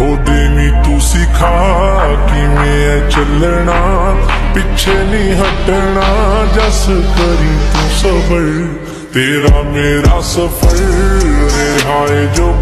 ਉਹ ਦੇਵੀ, ਤੂੰ ਸਿਖਾ ਕਿਵੇਂ ਐ ਚੱਲਣਾ? ਪਿੱਛੇ ਨਹੀਂ ਹਟਣਾ, ਜਸ ਕਰੀ ਤੂੰ ਸਬਰ ਤੇਰਾ ਮੇਰਾ ਸਫਰ ਰਿਹਾ ਜੋ